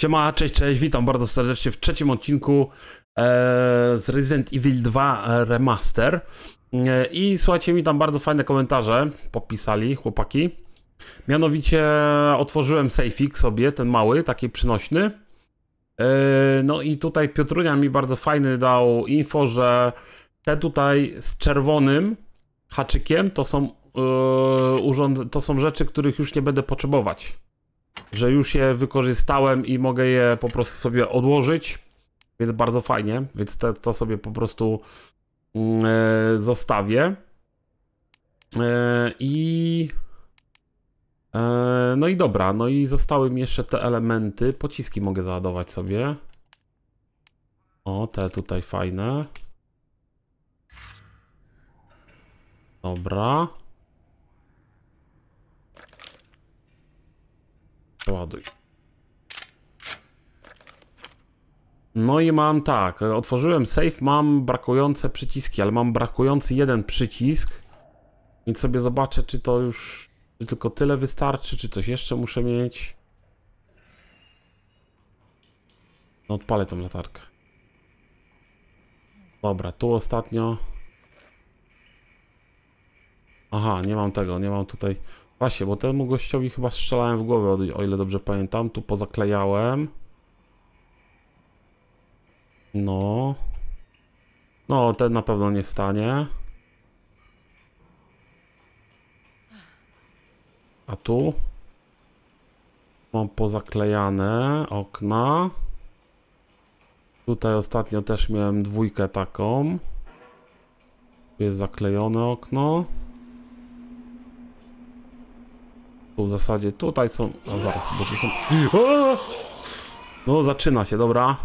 Siema, cześć, cześć, witam bardzo serdecznie w trzecim odcinku e, z Resident Evil 2 Remaster. E, I słuchajcie, mi tam bardzo fajne komentarze popisali chłopaki. Mianowicie otworzyłem sejfik sobie, ten mały, taki przynośny. E, no i tutaj Piotrunia mi bardzo fajny dał info, że te tutaj z czerwonym haczykiem to są, e, urząd- to są rzeczy, których już nie będę potrzebować że już je wykorzystałem i mogę je po prostu sobie odłożyć. Więc bardzo fajnie, więc te, to sobie po prostu mm, e, zostawię. E, I e, no i dobra, no i zostały mi jeszcze te elementy. Pociski mogę załadować sobie. O, te tutaj fajne. Dobra. No i mam tak, otworzyłem safe, mam brakujące przyciski, ale mam brakujący jeden przycisk. Więc sobie zobaczę, czy to już czy tylko tyle wystarczy, czy coś jeszcze muszę mieć. No odpalę tą latarkę. Dobra, tu ostatnio. Aha, nie mam tego, nie mam tutaj. Właśnie, bo temu gościowi chyba strzelałem w głowę, o- ile dobrze pamiętam. Tu pozaklejałem. No. No, ten na pewno nie stanie. A tu? Mam pozaklejane okna. Tutaj ostatnio też miałem dwójkę taką. Tu jest zaklejone okno. Tu w zasadzie tutaj są. A zaraz, bo tu są. O! No, zaczyna się, dobra.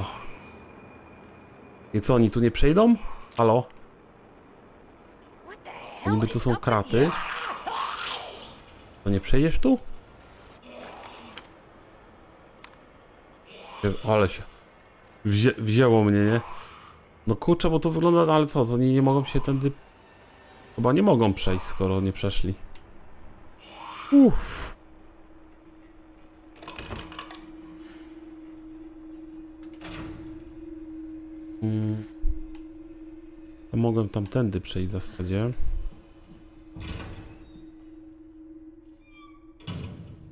O. I co, oni tu nie przejdą? Halo? Niby tu są kraty. To nie przejdziesz tu? Ale się. Wzię wzięło mnie, nie? No kurczę, bo to wygląda, ale co, to nie, nie mogą się tędy Chyba nie mogą przejść, skoro nie przeszli. Uff. Mm. To mogłem tamtędy przejść w zasadzie.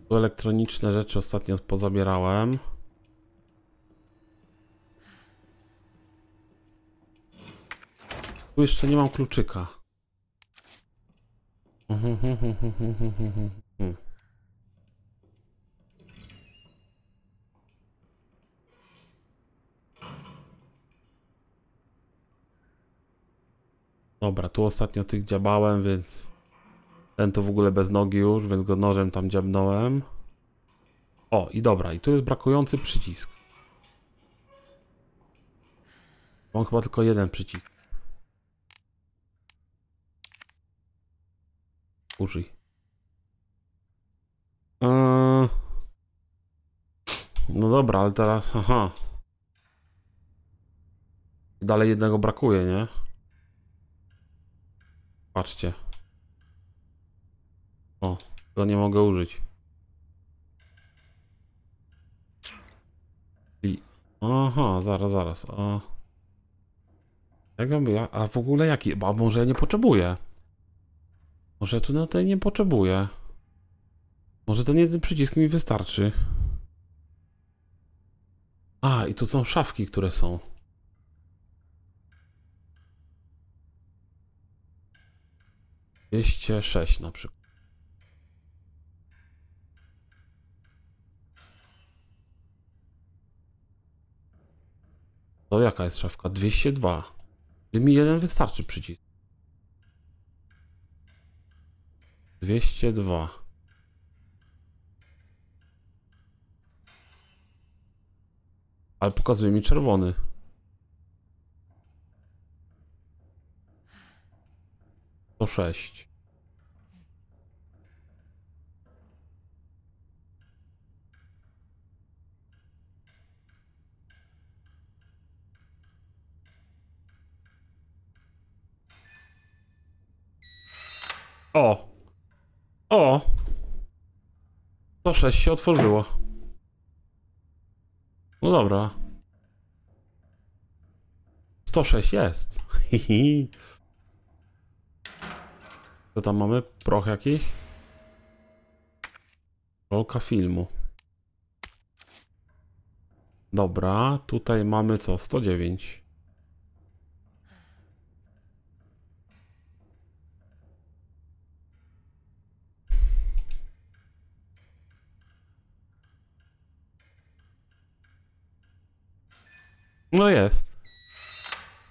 Tu elektroniczne rzeczy ostatnio pozabierałem. Tu jeszcze nie mam kluczyka. Dobra, tu ostatnio tych dziabałem, więc ten to w ogóle bez nogi już, więc go nożem tam dziabnąłem. O, i dobra, i tu jest brakujący przycisk. Mam chyba tylko jeden przycisk. Użyj. Eee... No dobra, ale teraz. Aha. Dalej jednego brakuje, nie? Patrzcie. O, to nie mogę użyć. I. Aha, zaraz, zaraz. A. Jak ja a w ogóle jaki? A może ja nie potrzebuję? Może tu na tej nie potrzebuję. Może ten jeden przycisk mi wystarczy. A, i tu są szafki, które są. Dwieście sześć na przykład. To jaka jest szafka? 202. Czyli mi jeden wystarczy przycisk. 202. Ale pokazuje mi czerwony. To 6. O! O! 106 się otworzyło. No dobra. 106 jest. Co tam mamy? Proch jakiś? Rolka filmu. Dobra, tutaj mamy co? 109. No jest.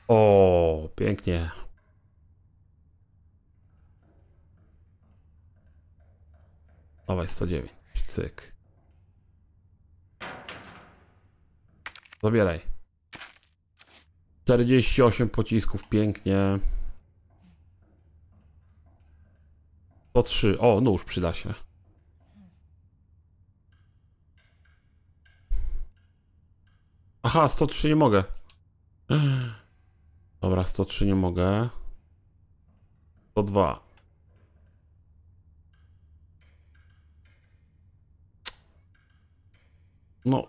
O, pięknie. Dawaj 109. Cyk. Zabieraj. 48 pocisków, pięknie. 103. O, nóż przyda się. Aha, 103 nie mogę. Dobra, 103 nie mogę. 102. No.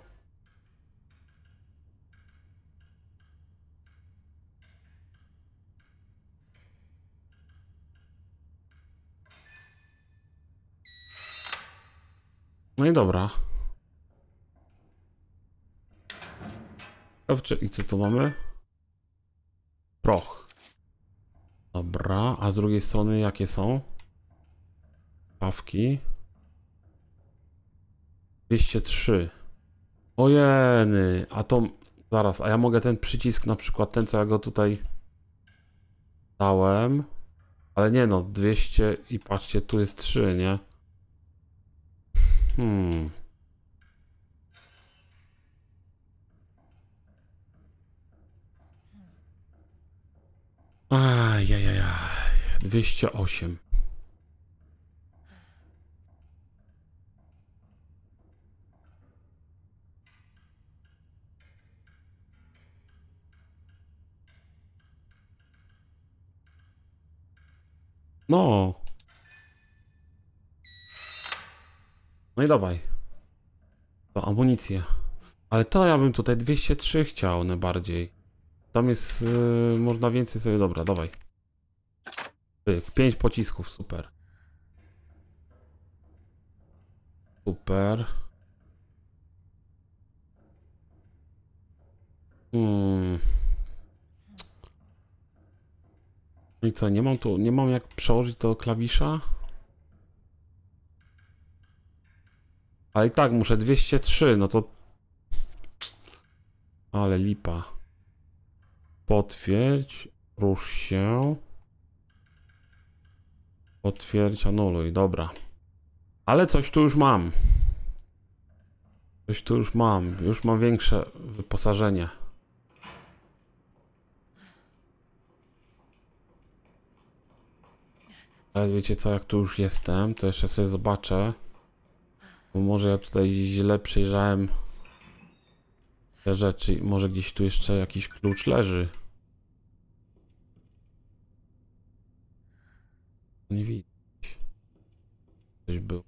No i dobra. I co tu mamy? Proch. Dobra, a z drugiej strony jakie są? Pawki. 203. Ojeny, a to... Zaraz, a ja mogę ten przycisk, na przykład ten, co ja go tutaj dałem. Ale nie no, 200 i patrzcie, tu jest 3, nie? Hmm. Ajajajaj. 208. No. No i dawaj. To amunicję. Ale to ja bym tutaj 203 chciał najbardziej. Tam jest, yy, można więcej sobie, dobra, dawaj. Pyk, 5 pocisków, super. Super. Hmm. No i co, nie mam tu, nie mam jak przełożyć do klawisza? Ale i tak muszę 203, no to... Ale lipa. Potwierdź, rusz się. Potwierdź, anuluj, dobra. Ale coś tu już mam. Coś tu już mam, już mam większe wyposażenie. Ale wiecie co, jak tu już jestem, to jeszcze sobie zobaczę. Bo może ja tutaj źle przejrzałem te rzeczy. Może gdzieś tu jeszcze jakiś klucz leży. Nie widać. Coś był.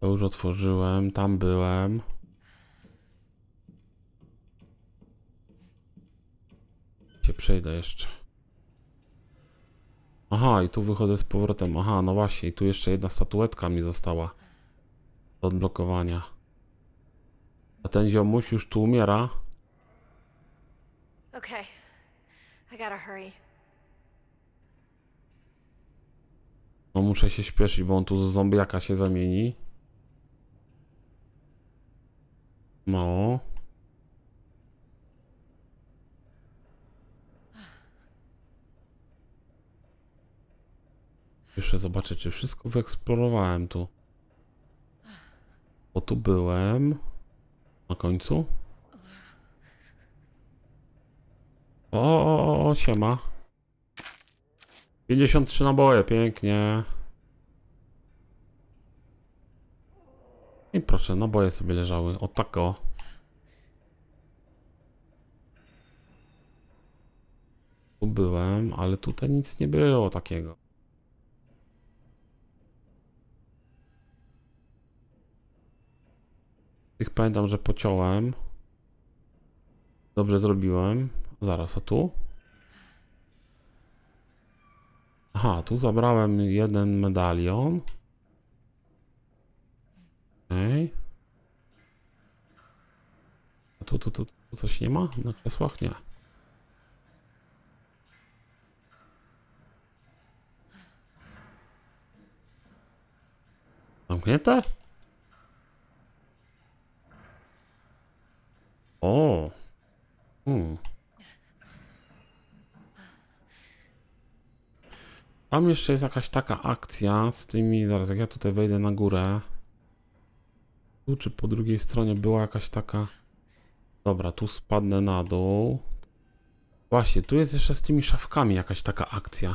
To już otworzyłem, tam byłem. Się przejdę jeszcze. Aha, i tu wychodzę z powrotem. Aha, no właśnie, i tu jeszcze jedna statuetka mi została do odblokowania. A ten ziomuś już tu umiera. Okay. I gotta hurry. No muszę się śpieszyć, bo on tu z zombiaka się zamieni. No. Jeszcze zobaczę, czy wszystko wyeksplorowałem tu. Bo tu byłem. Na końcu. O, o, o, siema. 53 naboje, pięknie. I proszę, naboje sobie leżały. O tak o. Tu byłem, ale tutaj nic nie było takiego. Tych pamiętam, że pociąłem. Dobrze zrobiłem. Zaraz, a tu? Aha, tu zabrałem jeden medalion. Okej. A tu, tu, tu, tu coś nie ma? Na kresłach? Nie. Zamknięte? O. Hmm. Tam jeszcze jest jakaś taka akcja z tymi. Zaraz, jak ja tutaj wejdę na górę. Tu czy po drugiej stronie była jakaś taka. Dobra, tu spadnę na dół. Właśnie, tu jest jeszcze z tymi szafkami jakaś taka akcja.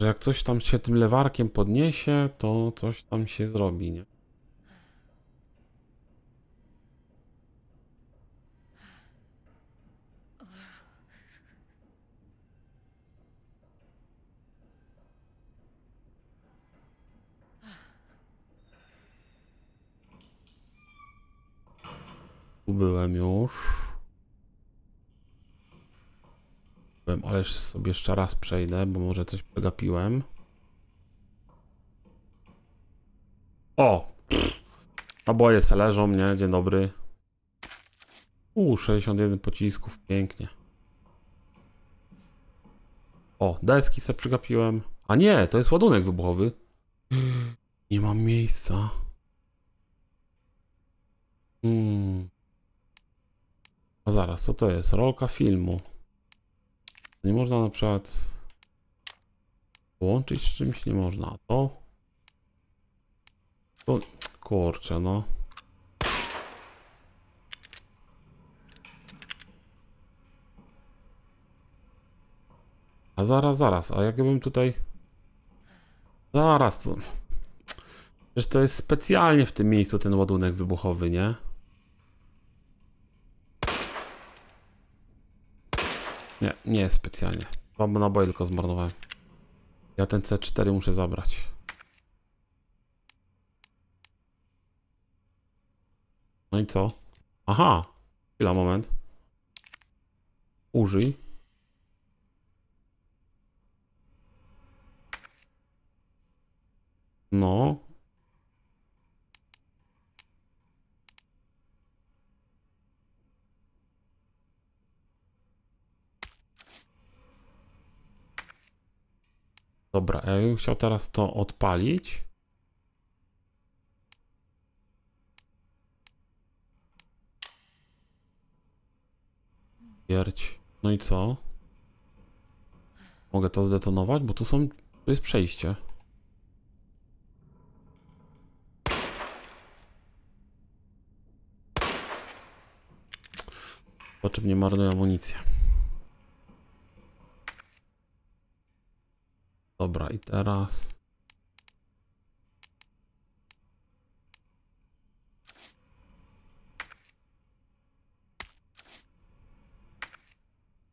Że jak coś tam się tym lewarkiem podniesie, to coś tam się zrobi, nie? Tu byłem już. Byłem, ale sobie jeszcze raz przejdę, bo może coś przegapiłem. O! Oboje se leżą, nie? Dzień dobry. U, 61 pocisków, pięknie. O, deski se przegapiłem. A nie, to jest ładunek wybuchowy. Nie mam miejsca. Hmm. A zaraz, co to jest? Rolka filmu. Nie można na przykład połączyć z czymś, nie można. To? To, kurczę, no. A zaraz, zaraz, a jakbym tutaj... Zaraz, to... Przecież to jest specjalnie w tym miejscu ten ładunek wybuchowy, nie? Nie, nie specjalnie. Dwa naboje tylko zmarnowałem. Ja ten C4 muszę zabrać. No i co? Aha! Chwila, moment. Użyj. No. Dobra, ja bym chciał teraz to odpalić. Wierć. No i co? Mogę to zdetonować, bo tu są... Tu jest przejście. Po czym nie marnuję amunicję. Dobra, i teraz...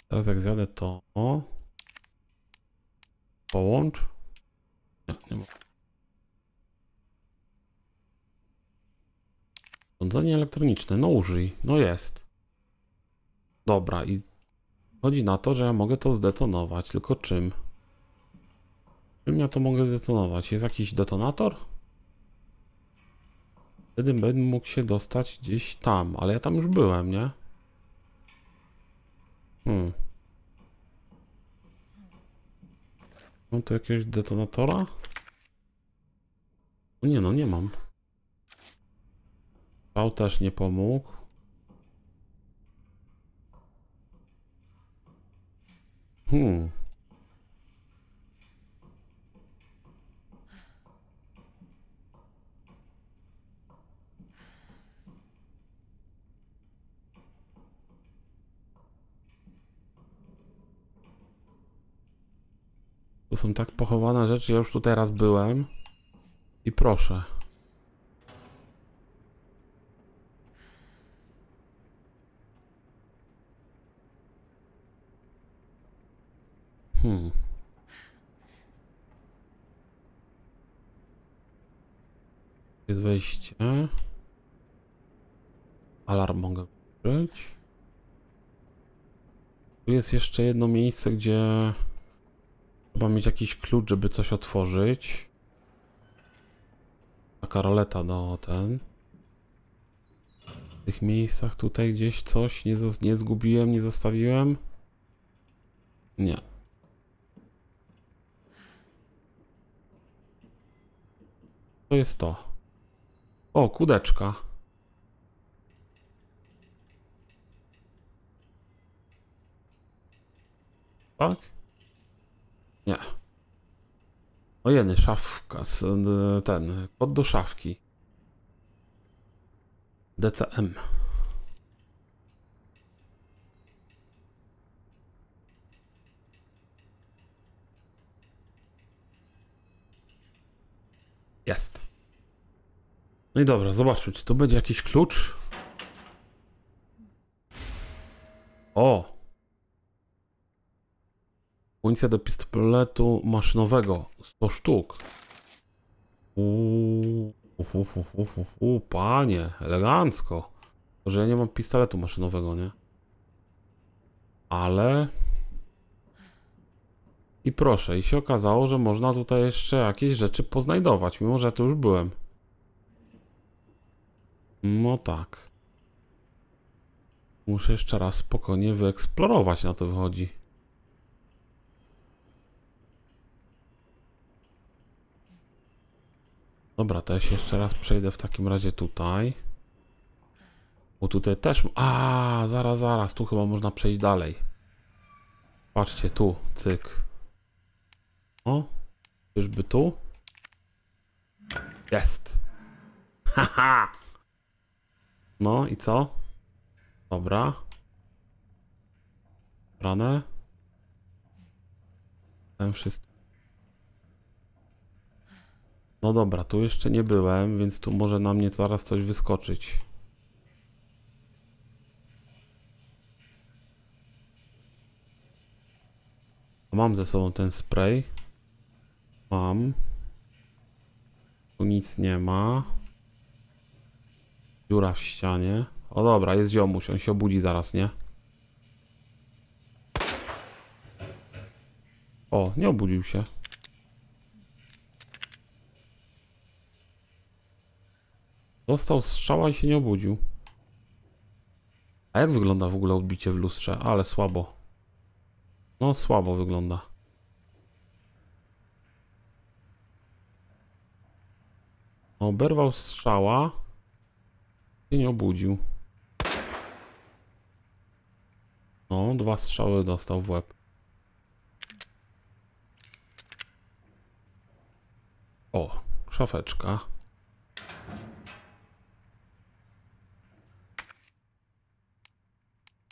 Teraz jak zjadę to... Połącz. Nie, nie elektroniczne, no użyj, no jest. Dobra i chodzi na to, że ja mogę to zdetonować, tylko czym? Czym ja to mogę zdetonować? Jest jakiś detonator? Wtedy będę mógł się dostać gdzieś tam, ale ja tam już byłem, nie? Hmm. Mam tu jakiegoś detonatora? Nie no, nie mam. Pał też nie pomógł. Hmm. To są tak pochowane rzeczy, ja już tutaj raz byłem. I proszę. Hmm. Jest wejście. Alarm mogę wykryć. Tu jest jeszcze jedno miejsce, gdzie trzeba mieć jakiś klucz, żeby coś otworzyć. Taka roleta do ten. W tych miejscach tutaj gdzieś coś nie, nie zgubiłem, nie zostawiłem. Nie. To jest to. O, kudeczka. Tak? Nie. O jeny, szafka, z, ten, kod do szafki. DCM. Jest. No i dobra, zobaczmy, czy tu będzie jakiś klucz. O! Amunicja do pistoletu maszynowego. 100 sztuk. Uuu, hu, hu, panie, elegancko. Że ja nie mam pistoletu maszynowego, nie? Ale... I proszę, i się okazało, że można tutaj jeszcze jakieś rzeczy poznajdować, mimo że tu już byłem. No tak. Muszę jeszcze raz spokojnie wyeksplorować, na to wychodzi. Dobra, to ja się jeszcze raz przejdę w takim razie tutaj. Bo tutaj też... A, zaraz, zaraz, tu chyba można przejść dalej. Patrzcie, tu, cyk. O, czyżby tu? Jest. Haha. No i co? Dobra. Brane. Ten wszystko. No dobra, tu jeszcze nie byłem, więc tu może na mnie zaraz coś wyskoczyć. Mam ze sobą ten spray. Mam. Tu nic nie ma. Dziura w ścianie. O dobra, jest ziomuś, on się obudzi zaraz, nie? O, nie obudził się. Dostał strzała i się nie obudził. A jak wygląda w ogóle odbicie w lustrze? Ale słabo. No, słabo wygląda. Oberwał strzała. Się nie obudził. No, dwa strzały dostał w łeb. O, szafeczka.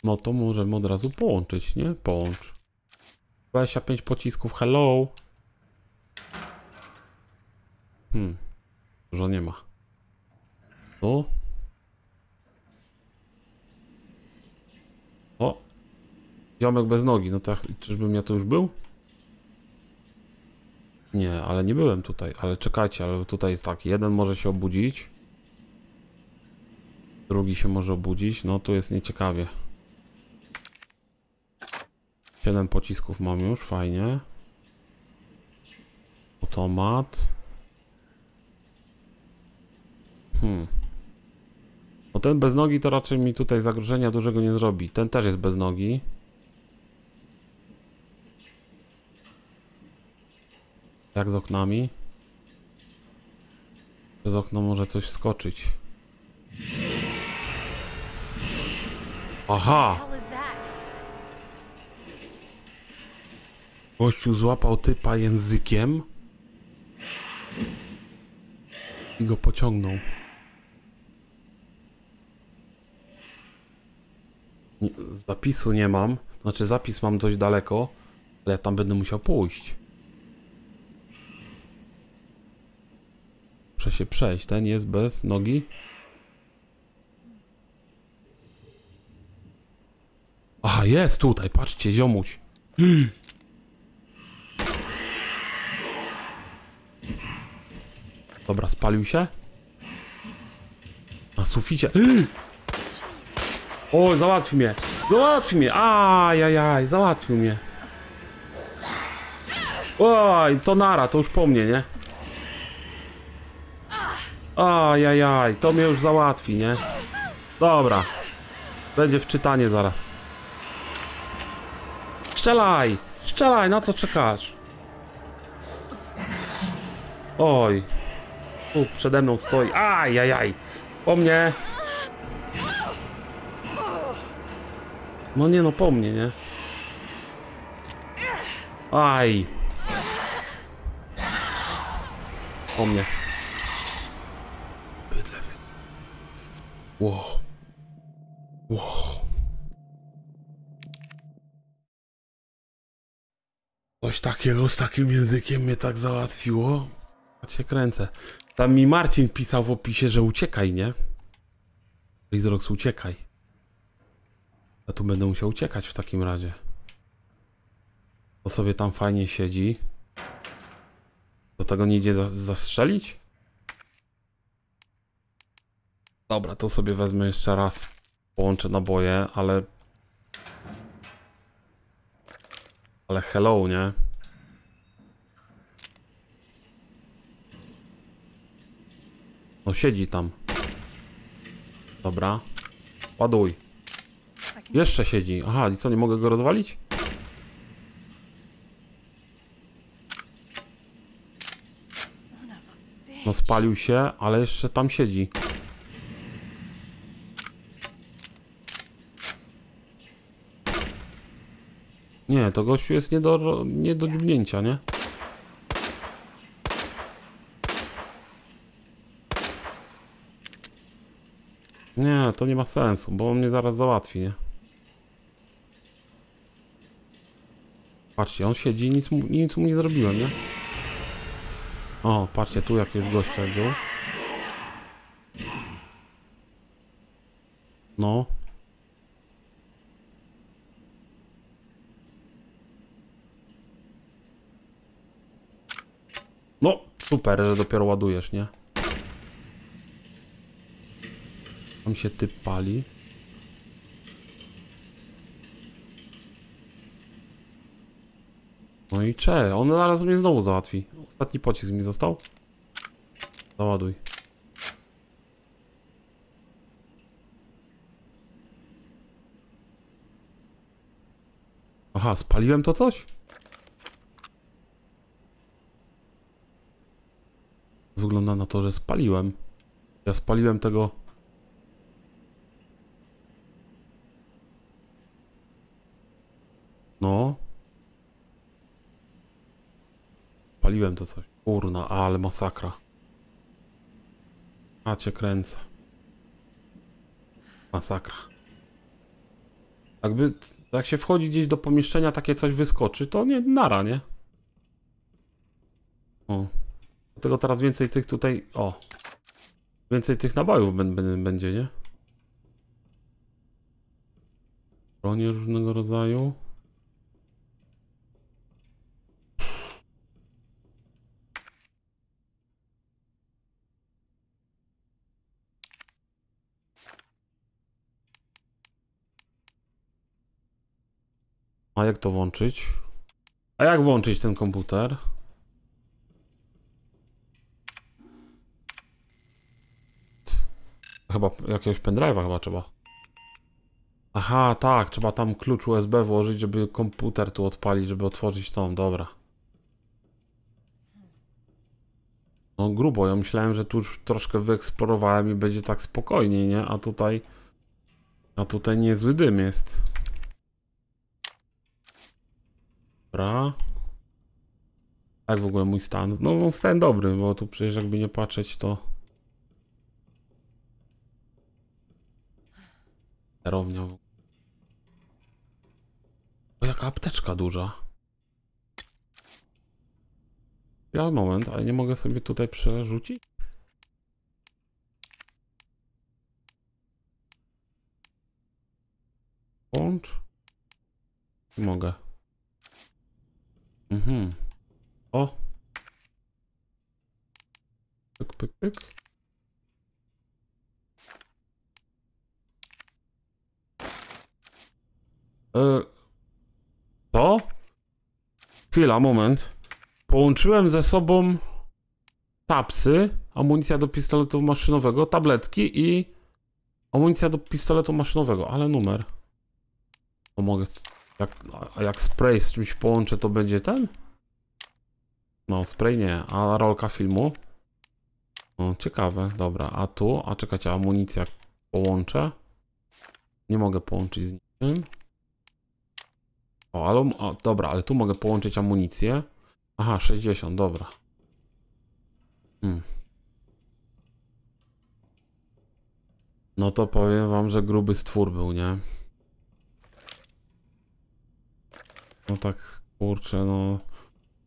No to możemy od razu połączyć, nie? Połącz. 25 pocisków, hello. Hmm. Dużo nie ma. Tu. O. Ziomek bez nogi, no tak, czyżbym ja tu już był? Nie, ale nie byłem tutaj, ale czekajcie, ale tutaj jest tak, jeden może się obudzić. Drugi się może obudzić, no tu jest nieciekawie. 7 pocisków mam już, fajnie. Automat. Hmm. No ten bez nogi to raczej mi tutaj zagrożenia dużego nie zrobi. Ten też jest bez nogi. Jak z oknami? Przez okno może coś wskoczyć. Aha! Gościu złapał typa językiem i go pociągnął. Zapisu nie mam. Znaczy zapis mam dość daleko, ale ja tam będę musiał pójść. Muszę się przejść. Ten jest bez nogi. Aha, jest tutaj, patrzcie, ziomuś. Dobra, spalił się. Na suficie. O, załatwi mnie. Załatwi mnie. Ajajaj, załatwił mnie. Oj, to nara, to już po mnie, nie? Ajajaj, to mnie już załatwi, nie? Dobra. Będzie wczytanie zaraz. Strzelaj! Strzelaj, na co czekasz? Oj. Tu przede mną stoi. Ajajaj. Po mnie. No nie no, po mnie, nie? Aj. Po mnie. Bydle. Wow. Wow. Coś takiego z takim językiem mnie tak załatwiło. Ja się kręcę. Tam mi Marcin pisał w opisie, że uciekaj, nie? Rizrox, uciekaj. Ja tu będę musiał uciekać w takim razie. To sobie tam fajnie siedzi. Do tego nie idzie za- zastrzelić? Dobra, to sobie wezmę jeszcze raz. Połączę naboje, ale... Ale hello, nie? No siedzi tam. Dobra. Ładuj. Jeszcze siedzi. Aha, i co, nie mogę go rozwalić? No spalił się, ale jeszcze tam siedzi. Nie, to gościu jest nie do, nie do dźbnięcia, nie? Nie, to nie ma sensu, bo on mnie zaraz załatwi, nie? Patrzcie, on siedzi i nic mu, nic mu nie zrobiłem, nie? O, patrzcie, tu jakiegoś gościa był. No. No, super, że dopiero ładujesz, nie? Tam się typ pali. No i cze, on zaraz mnie znowu załatwi. Ostatni pocisk mi został. Załaduj. Aha, spaliłem to coś? Wygląda na to, że spaliłem. Ja spaliłem tego... No. To coś. Kurna, ale masakra. A cię kręcę. Masakra. Jakby, jak się wchodzi gdzieś do pomieszczenia, takie coś wyskoczy, to nie, nara, nie? O. Dlatego teraz więcej tych tutaj, o. Więcej tych nabojów bę- bę- będzie, nie? Bronie różnego rodzaju. A jak to włączyć? A jak włączyć ten komputer? Chyba jakiegoś pendrive'a chyba trzeba. Aha, tak, trzeba tam klucz USB włożyć, żeby komputer tu odpalić, żeby otworzyć tą, dobra. No grubo, ja myślałem, że tu już troszkę wyeksplorowałem i będzie tak spokojniej, nie? A tutaj... A tutaj niezły dym jest. Dobra. Jak w ogóle mój stan? No no, stan dobry, bo tu przecież jakby nie patrzeć to... Sterownia. O, jaka apteczka duża. Ja moment, ale nie mogę sobie tutaj przerzucić? Łącz? Mogę. Mhm. O! Pyk, pyk, pyk. E, to? Chwila, moment. Połączyłem ze sobą tapsy, amunicja do pistoletu maszynowego, tabletki i amunicja do pistoletu maszynowego, ale numer. To mogę. Jak, a jak spray z czymś połączę, to będzie ten? No, spray nie, a rolka filmu. O, ciekawe, dobra. A tu, a czekajcie, amunicja połączę. Nie mogę połączyć z niczym. O, ale, o, dobra, ale tu mogę połączyć amunicję. Aha, 60, dobra. Hmm. No to powiem wam, że gruby stwór był, nie? No tak, kurczę, no...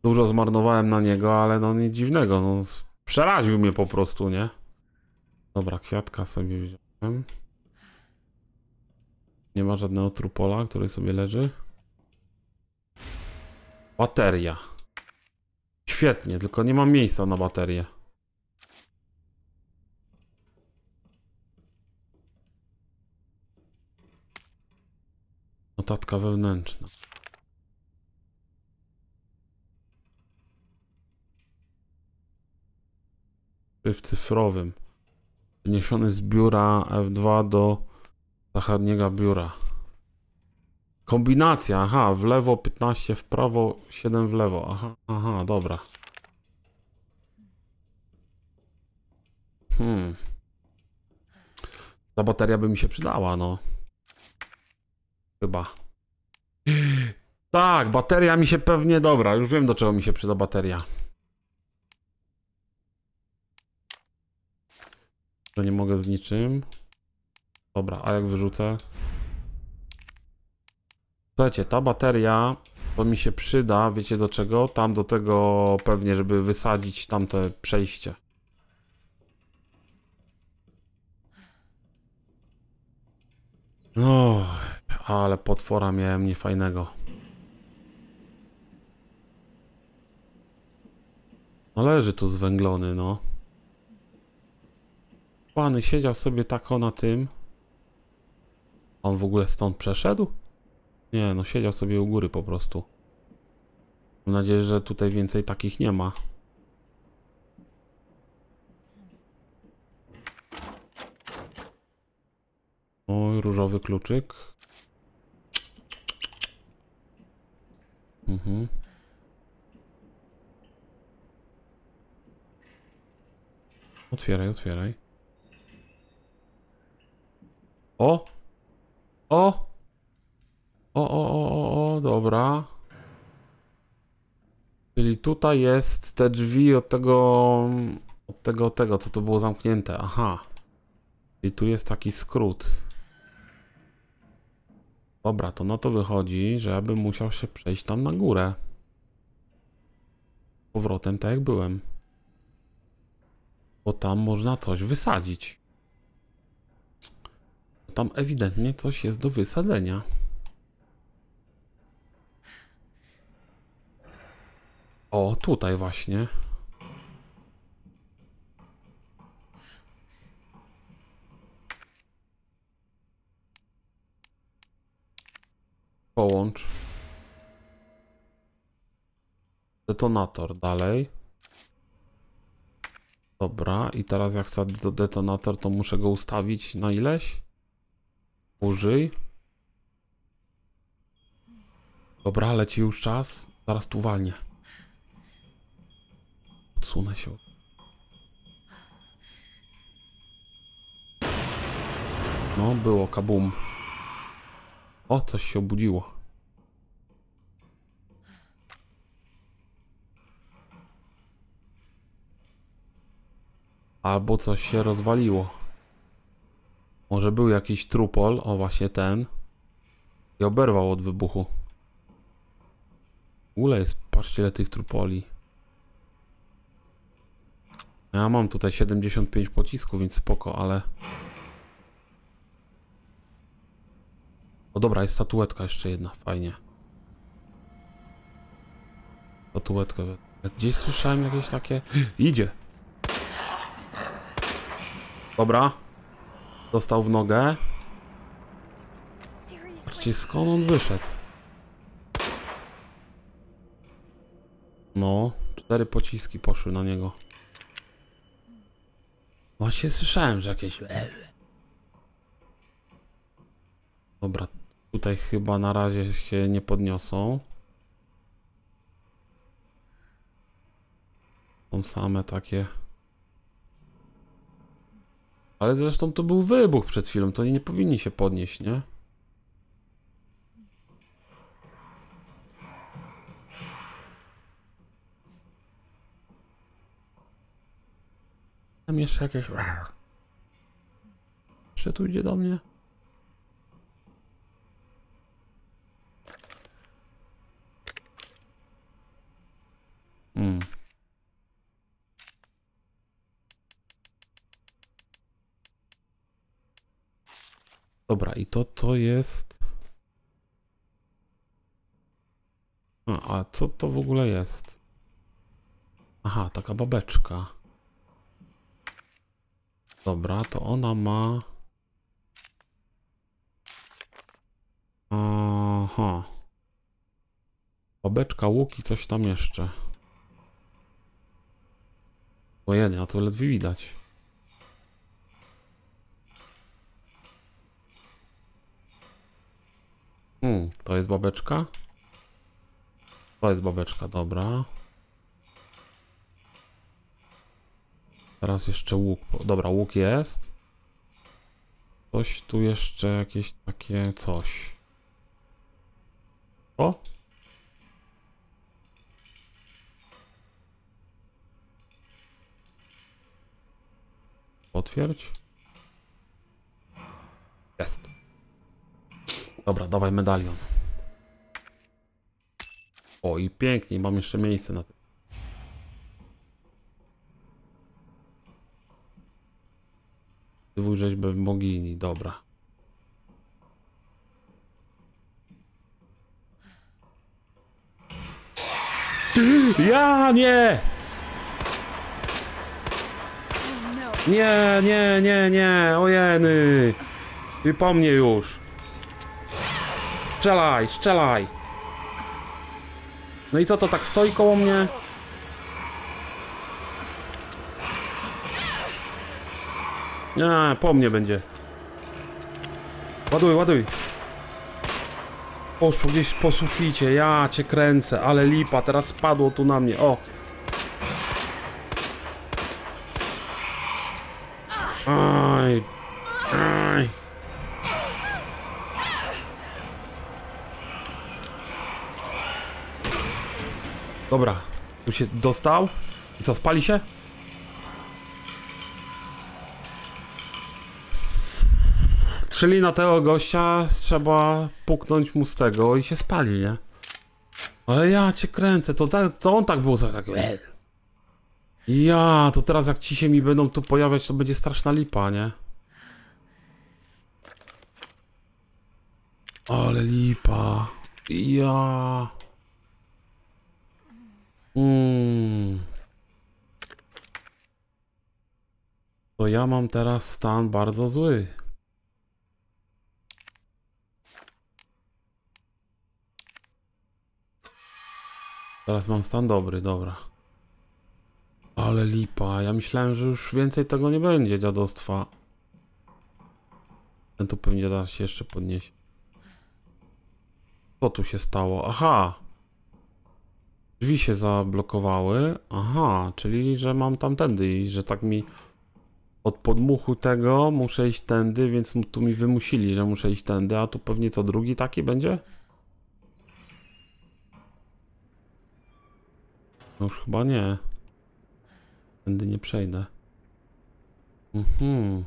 Dużo zmarnowałem na niego, ale no nic dziwnego, no... Przeraził mnie po prostu, nie? Dobra, kwiatka sobie wziąłem. Nie ma żadnego trupola, który sobie leży. Bateria. Świetnie, tylko nie mam miejsca na baterię. Notatka wewnętrzna. W cyfrowym. Przeniesiony z biura F2 do zachodniego biura. Kombinacja, aha, w lewo 15, w prawo 7 w lewo. Aha, aha, dobra. Hmm. Ta bateria by mi się przydała, no. Chyba. Tak, bateria mi się pewnie dobra. Już wiem do czego mi się przyda bateria. Nie mogę z niczym. Dobra, a jak wyrzucę? Słuchajcie, ta bateria to mi się przyda, wiecie do czego? Tam do tego pewnie, żeby wysadzić tamte przejście. No, ale potwora miałem niefajnego. No leży tu zwęglony, no. Pany siedział sobie tako na tym. On w ogóle stąd przeszedł? Nie, no siedział sobie u góry po prostu. Mam nadzieję, że tutaj więcej takich nie ma. Oj, różowy kluczyk. Mhm. Otwieraj, otwieraj. O! O! O, o, o, o, o, dobra. Czyli tutaj jest te drzwi od tego, od tego, tego, co to było zamknięte. Aha. I tu jest taki skrót. Dobra, to na to wychodzi, że ja bym musiał się przejść tam na górę. Powrotem tak jak byłem. Bo tam można coś wysadzić. Tam ewidentnie coś jest do wysadzenia. O, tutaj właśnie. Połącz. Detonator dalej. Dobra, i teraz jak chcę detonator, to muszę go ustawić na ileś? Użyj. Dobra, leci już czas. Zaraz tu walnie. Odsunę się. No, było kabum. O, coś się obudziło. Albo coś się rozwaliło. Może był jakiś trupol, o właśnie ten. I oberwał od wybuchu. Ogóle jest, patrzcie ile tych trupoli. Ja mam tutaj 75 pocisków, więc spoko, ale... O dobra, jest statuetka jeszcze jedna, fajnie. Statuetkę. wezmę. Gdzieś słyszałem jakieś takie... Idzie! Dobra. Dostał w nogę. Patrzcie, skąd on wyszedł. No, cztery pociski poszły na niego. Właśnie słyszałem, że jakieś... Dobra, tutaj chyba na razie się nie podniosą. Są same takie. Ale zresztą to był wybuch przed chwilą, to oni nie powinni się podnieść, nie? Tam jeszcze jakieś... Jeszcze tu idzie do mnie? Hmm. Dobra, i to to jest... A, a co to w ogóle jest? Aha, taka babeczka. Dobra, to ona ma... Aha. Babeczka, łuk i coś tam jeszcze. Ojej, a tu ledwie widać. Hmm, to jest babeczka? To jest babeczka, dobra. Teraz jeszcze łuk. Dobra, łuk jest. Coś tu jeszcze jakieś takie coś. O! Potwierdź. Jest. Dobra, dawaj medalion. O, i pięknie, mam jeszcze miejsce na tym. Rzeźby bogini, dobra. Ja nie! Nie, nie, nie, nie, ojeny! I po mnie już. Strzelaj, strzelaj! No i co to tak stoi koło mnie? Nie, po mnie będzie. Ładuj, ładuj. Poszło gdzieś po suficie, ja cię kręcę, ale lipa, teraz spadło tu na mnie, o. Aj, Dobra, tu się dostał. I co, spali się? Czyli na tego gościa trzeba puknąć mu z tego i się spali, nie? Ale ja cię kręcę, to, tak, to on tak był, tak, tak Ja, to teraz jak ci się mi będą tu pojawiać, to będzie straszna lipa, nie? Ale lipa. Ja. Mm. To ja mam teraz stan bardzo zły. Teraz mam stan dobry, dobra. Ale lipa, ja myślałem, że już więcej tego nie będzie dziadostwa. Ten tu pewnie da się jeszcze podnieść. Co tu się stało? Aha! Drzwi się zablokowały. Aha, czyli że mam tamtędy i że tak mi od podmuchu tego muszę iść tędy, więc tu mi wymusili, że muszę iść tędy, a tu pewnie co drugi taki będzie? No już chyba nie. Tędy nie przejdę. Mhm.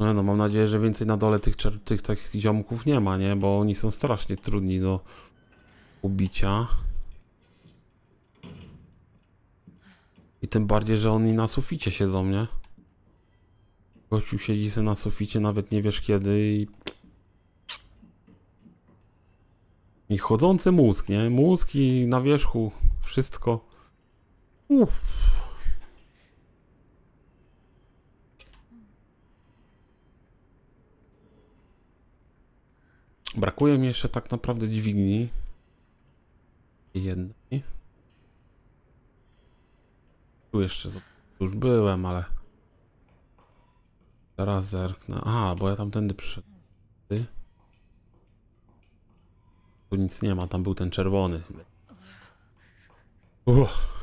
No, no mam nadzieję, że więcej na dole tych, tych, tych ziomków nie ma, nie? Bo oni są strasznie trudni do ubicia. I tym bardziej, że oni na suficie siedzą, nie? Gościu siedzi sobie na suficie, nawet nie wiesz kiedy i... I chodzący mózg, nie? Mózg i na wierzchu wszystko. Uff. Brakuje mi jeszcze tak naprawdę dźwigni. Jednej. Tu jeszcze już byłem, ale... Teraz zerknę. A, bo ja tamtędy przyszedłem. Tu nic nie ma, tam był ten czerwony. Uff.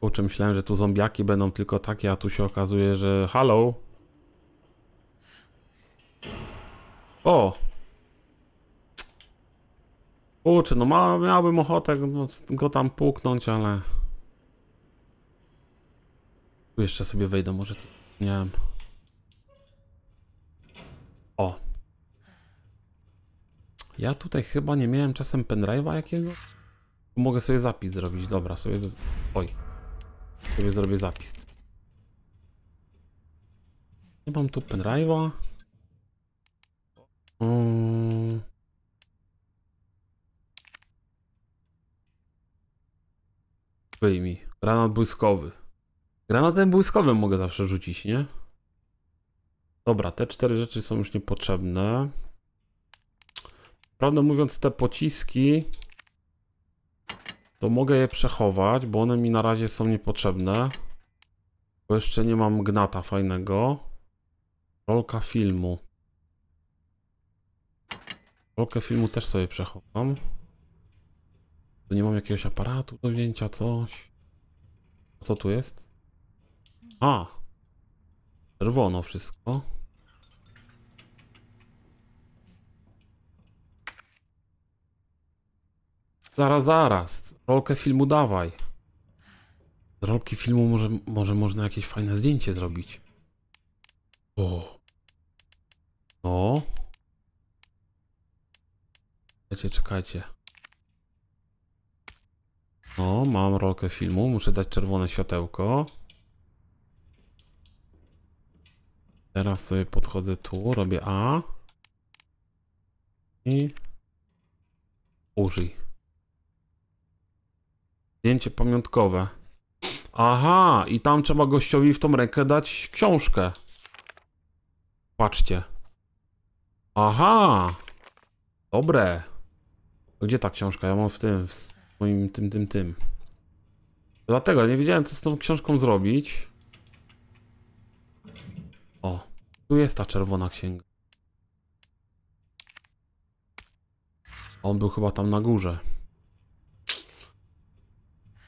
Kurczę, myślałem, że tu zombiaki będą tylko takie, a tu się okazuje, że... Halo? O! Kurczę, no ma, miałbym ochotę go tam puknąć, ale... Tu jeszcze sobie wejdę, może co... Nie wiem. O! Ja tutaj chyba nie miałem czasem pendrive'a jakiegoś? Mogę sobie zapis zrobić, dobra, sobie... Oj. Sobie zrobię zapis. Nie mam tu pendrive'a. Mm. Wyjmij. Granat błyskowy. Granatem błyskowym mogę zawsze rzucić, nie? Dobra, te cztery rzeczy są już niepotrzebne. Prawdę mówiąc, te pociski to mogę je przechować, bo one mi na razie są niepotrzebne. Bo jeszcze nie mam gnata fajnego. Rolka filmu. Rolkę filmu też sobie przechowam. Tu nie mam jakiegoś aparatu do wzięcia, coś. Co tu jest? A! Czerwono wszystko. Zaraz, zaraz. Rolkę filmu dawaj. Z rolki filmu może, może można jakieś fajne zdjęcie zrobić. O. No. Czekajcie, czekajcie. No, mam rolkę filmu. Muszę dać czerwone światełko. Teraz sobie podchodzę tu, robię A. I użyj. Zdjęcie pamiątkowe. Aha, i tam trzeba gościowi w tą rękę dać książkę. Patrzcie. Aha. Dobre. To Gdzie ta książka? Ja mam w tym, w swoim tym, tym, tym. Dlatego nie wiedziałem, co z tą książką zrobić. O, tu jest ta czerwona księga. On był chyba tam na górze.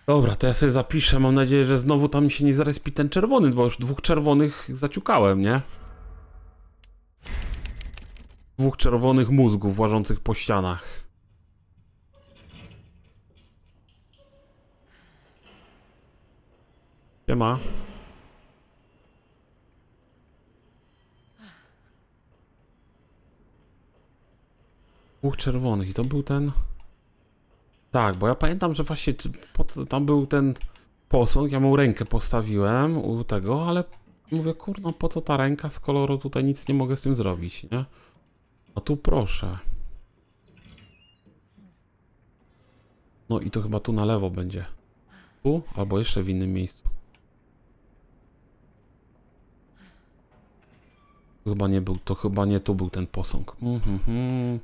Dobra, to ja sobie zapiszę. Mam nadzieję, że znowu tam się nie zarespi ten czerwony, bo już dwóch czerwonych zaciukałem, nie? Dwóch czerwonych mózgów łażących po ścianach. Siema. Dwóch czerwonych i to był ten... Tak, bo ja pamiętam, że właśnie pod, tam był ten posąg, ja mu rękę postawiłem u tego, ale mówię, kurno, po co ta ręka, skoro tutaj nic nie mogę z tym zrobić, nie? A tu proszę. No i to chyba tu na lewo będzie. Tu? Albo jeszcze w innym miejscu. Chyba nie był, to chyba nie tu był ten posąg. Mhm. mhm.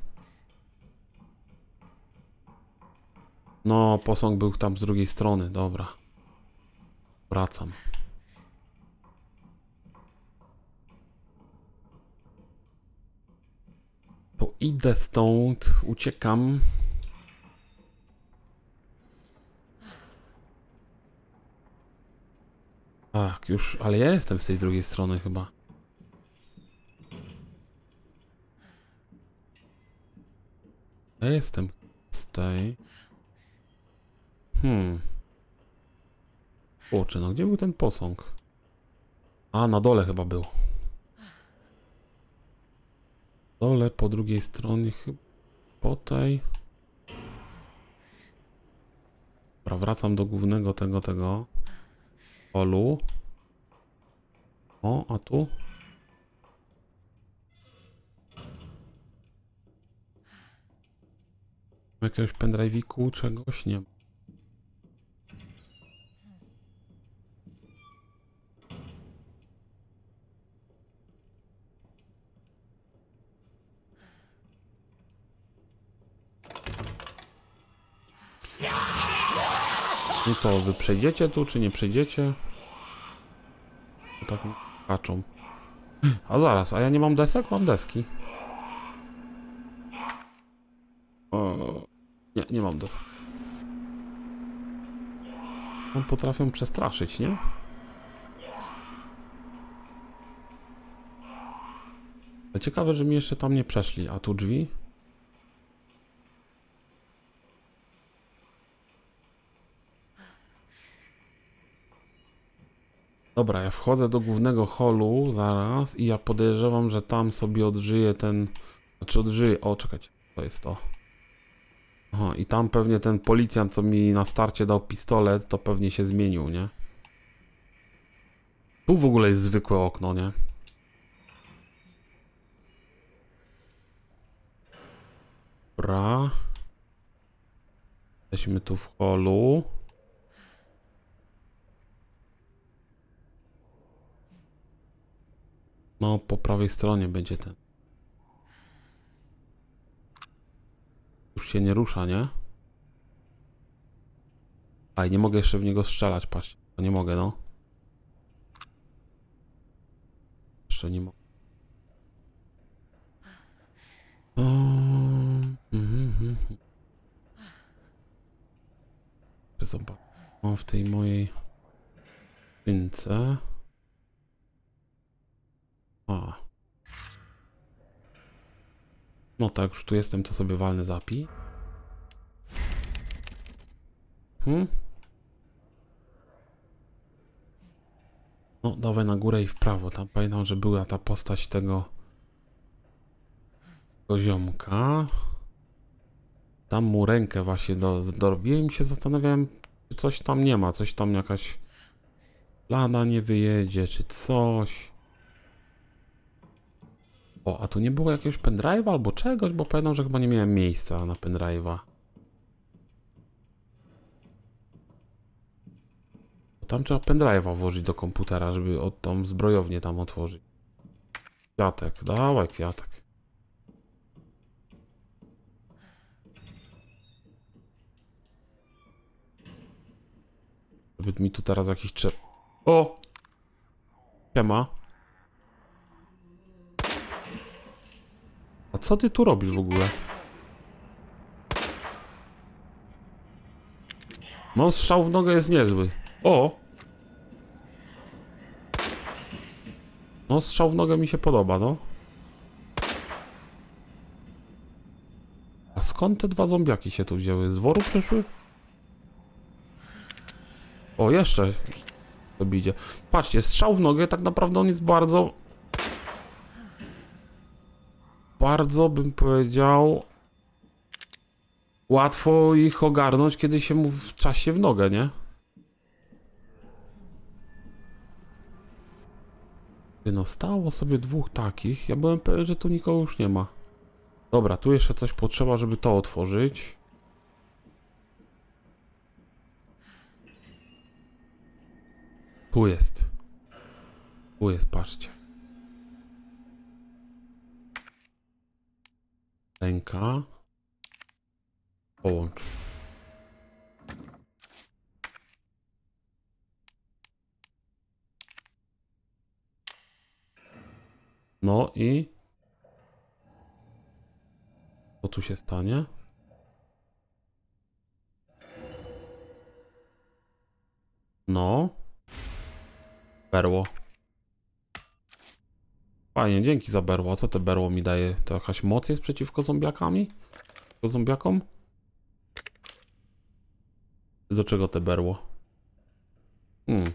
No, posąg był tam z drugiej strony, dobra. Wracam. To idę stąd, uciekam. Tak, już, ale ja jestem z tej drugiej strony chyba. Ja jestem z tej. Hmm. Kurczę, no gdzie był ten posąg? A, na dole chyba był. Dole, po drugiej stronie, chyba po tej. Dobra, wracam do głównego tego, tego. Polu. O, a tu? Jakiegoś pendrive'iku, czegoś nie ma. Co, wy przejdziecie tu, czy nie przejdziecie? Tak patrzą. A zaraz, a ja nie mam desek? Mam deski. Nie, mam desek. On potrafią przestraszyć, nie? Ale ciekawe, że mi jeszcze tam nie przeszli. A tu drzwi? Dobra, ja wchodzę do głównego holu zaraz i ja podejrzewam, że tam sobie odżyje ten... Znaczy odżyje... O, czekajcie, to jest to. Aha, i tam pewnie ten policjant, co mi na starcie dał pistolet, to pewnie się zmienił, nie? Tu w ogóle jest zwykłe okno, nie? Dobra. Jesteśmy tu w holu. No, po prawej stronie będzie ten. Się nie rusza, nie? A nie mogę jeszcze w niego strzelać, patrz. To nie mogę, no. Jeszcze nie mogę. Mhm, mhm. Zobacz. Mam w tej mojej skrzynce. A. No tak, już tu jestem, to sobie walny zapi. Hmm? No, dawaj na górę i w prawo. Tam pamiętam, że była ta postać tego... tego ziomka. Tam mu rękę właśnie do, dorobiłem i się zastanawiałem, czy coś tam nie ma, coś tam jakaś... Lada nie wyjedzie, czy coś. O, a tu nie było jakiegoś pendrive'a albo czegoś, bo pamiętam, że chyba nie miałem miejsca na pendrive'a. Tam trzeba pendrive'a włożyć do komputera, żeby od tą zbrojownię tam otworzyć. Kwiatek, dawaj kwiatek. Żeby mi tu teraz jakiś czep... O! Siema. A co ty tu robisz w ogóle? No, strzał w nogę jest niezły. O! No, strzał w nogę mi się podoba, no. A skąd te dwa zombiaki się tu wzięły? Z woru przyszły? O, jeszcze to idzie. Patrzcie, strzał w nogę, tak naprawdę on jest bardzo... Bardzo bym powiedział... Łatwo ich ogarnąć, kiedy się mu w czasie w nogę, nie? No stało sobie dwóch takich. Ja byłem pewien, że tu nikogo już nie ma. Dobra, tu jeszcze coś potrzeba, żeby to otworzyć. Tu jest. Tu jest, patrzcie. Ręka. Połącz. No i... Co tu się stanie? No. Berło. Fajnie, dzięki za berło. Co te berło mi daje? To jakaś moc jest przeciwko zombiakami? Przeciwko zombiakom? Do czego te berło? Hmm.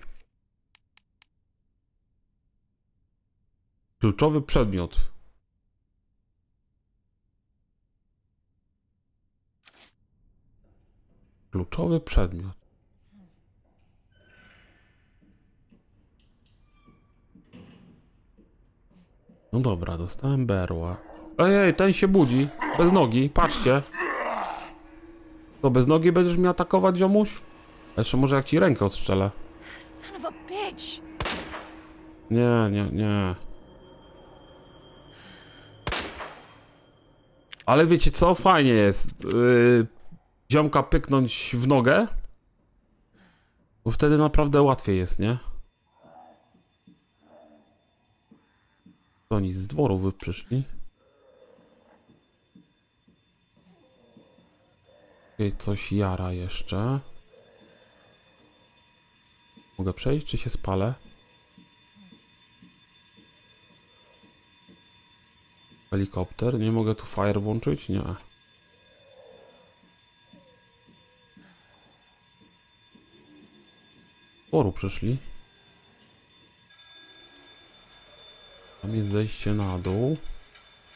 Kluczowy przedmiot. Kluczowy przedmiot. No dobra, dostałem berła. Ej, ej, ten się budzi. Bez nogi, patrzcie. To bez nogi będziesz mnie atakować, ziomuś? Jeszcze może jak ci rękę odstrzelę. Nie, nie, nie. Ale wiecie co? Fajnie jest. Yy, ziomka pyknąć w nogę. Bo wtedy naprawdę łatwiej jest, nie? To oni z dworu wy przyszli. Tutaj coś jara jeszcze. Mogę przejść, czy się spalę? Helikopter. Nie mogę tu fire włączyć? Nie. Sporu przyszli. Tam jest zejście na dół.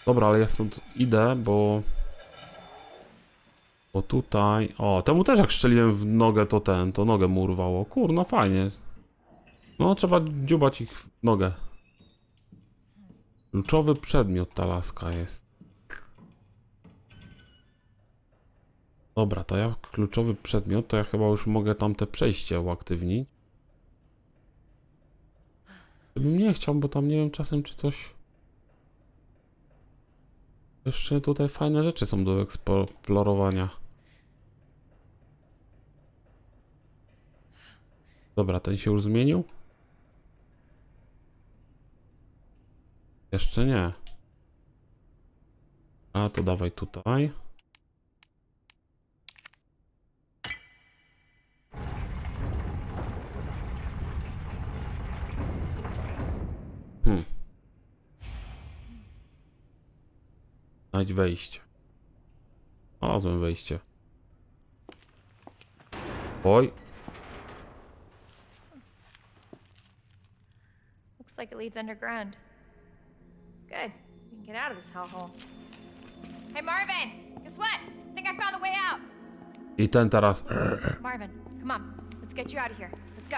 Dobra, ale ja stąd idę, bo... Bo tutaj... O, temu też jak strzeliłem w nogę, to ten, to nogę mu urwało. Kurno, fajnie. No, trzeba dziubać ich w nogę. Kluczowy przedmiot ta laska jest. Dobra, to ja kluczowy przedmiot, to ja chyba już mogę tamte przejście uaktywnić. Gdybym nie chciał, bo tam nie wiem czasem czy coś... Jeszcze tutaj fajne rzeczy są do eksplorowania. Dobra, ten się już zmienił? Jeszcze nie. A to dawaj tutaj. Hmm. Znajdź wejście. Znalazłem wejście. Oj, Looks like it leads underground. Good. We can get out of this hellhole. Hey, Marvin! Guess what? I think I found the way out. i ten teraz. Marvin, come on. Let's get you out of here. Let's go.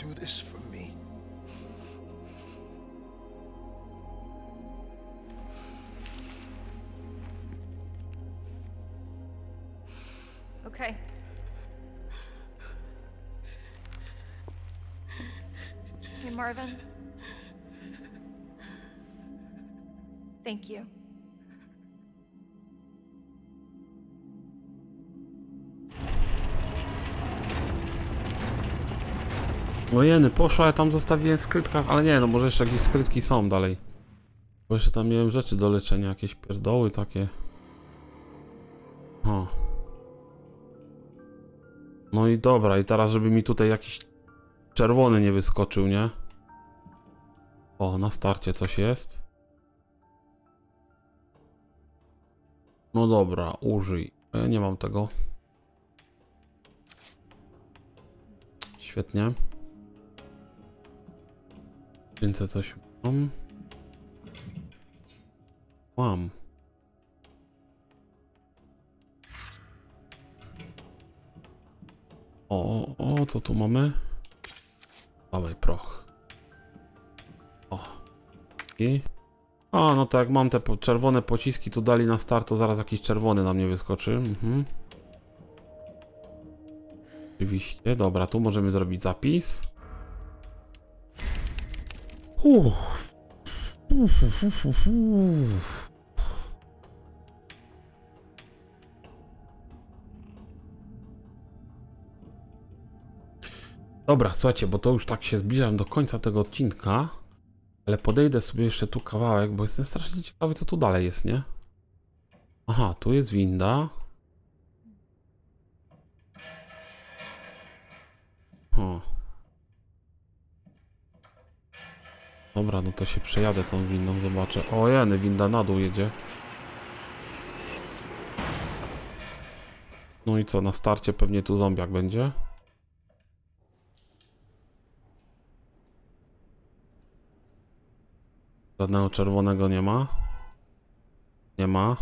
Do this for me. Okay. Hey, Marvin. Thank you. Ojeny, poszła, ja tam zostawiłem w skrytkach, ale nie, no może jeszcze jakieś skrytki są dalej. Bo jeszcze tam miałem rzeczy do leczenia, jakieś pierdoły takie. O. No i dobra, i teraz żeby mi tutaj jakiś czerwony nie wyskoczył, nie? O, na starcie coś jest. No dobra, użyj. Ja nie mam tego. Świetnie. Więcej coś mam. Mam. O, o, co tu mamy? Dawaj proch. O. I. A, no to jak mam te po czerwone pociski tu dali na start, to zaraz jakiś czerwony na mnie wyskoczy. Mhm. Oczywiście, dobra, tu możemy zrobić zapis. Dobra, słuchajcie, bo to już tak się zbliżam do końca tego odcinka, ale podejdę sobie jeszcze tu kawałek, bo jestem strasznie ciekawy, co tu dalej jest, nie? Aha, tu jest winda. O. Dobra, no to się przejadę tą windą, zobaczę. O jeny, winda na dół jedzie. No i co, na starcie pewnie tu zombiak będzie? Żadnego czerwonego nie ma. Nie ma.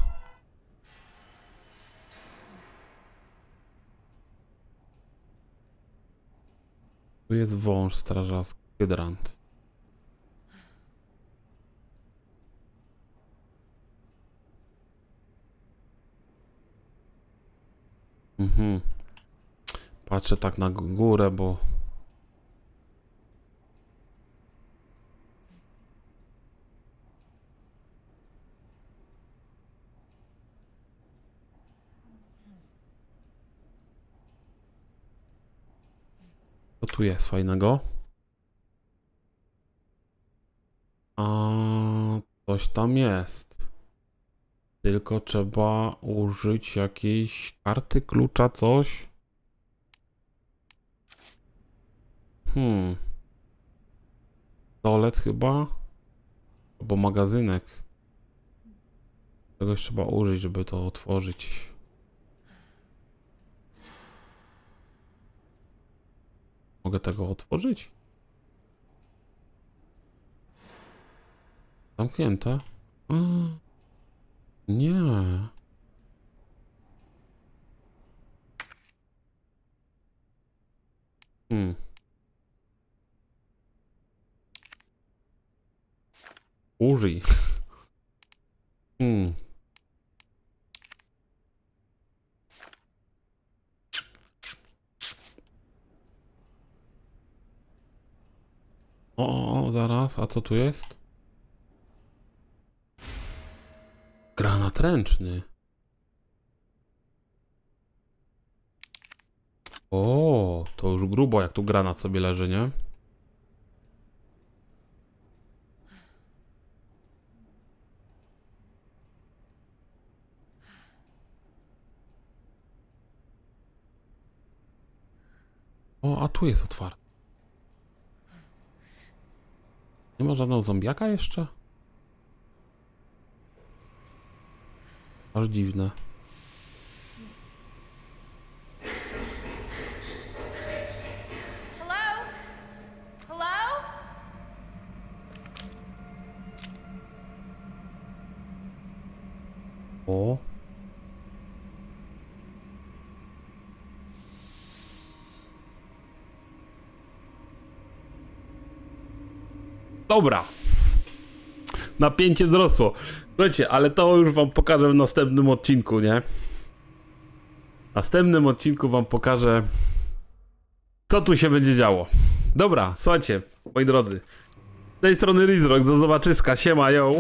Tu jest wąż strażacki, hydrant. Mhm. Patrzę tak na górę, bo... Co tu jest fajnego? A coś tam jest. Tylko trzeba użyć jakiejś karty klucza, coś. Hmm. Toalet chyba? Albo magazynek. Czegoś trzeba użyć, żeby to otworzyć. Mogę tego otworzyć? Zamknięte? A, nie. Hmm. Użyj. Hmm. O, zaraz, a co tu jest? Granat ręczny. O, to już grubo, jak tu granat sobie leży, nie? O, a tu jest otwarte. Nie ma żadnego zombiaka jeszcze? Aż dziwne. O. Dobra. Napięcie wzrosło. Słuchajcie, ale to już wam pokażę w następnym odcinku, nie? W następnym odcinku wam pokażę, co tu się będzie działo. Dobra, słuchajcie, moi drodzy. Z tej strony Rizrock, do zobaczyska, siema, yo.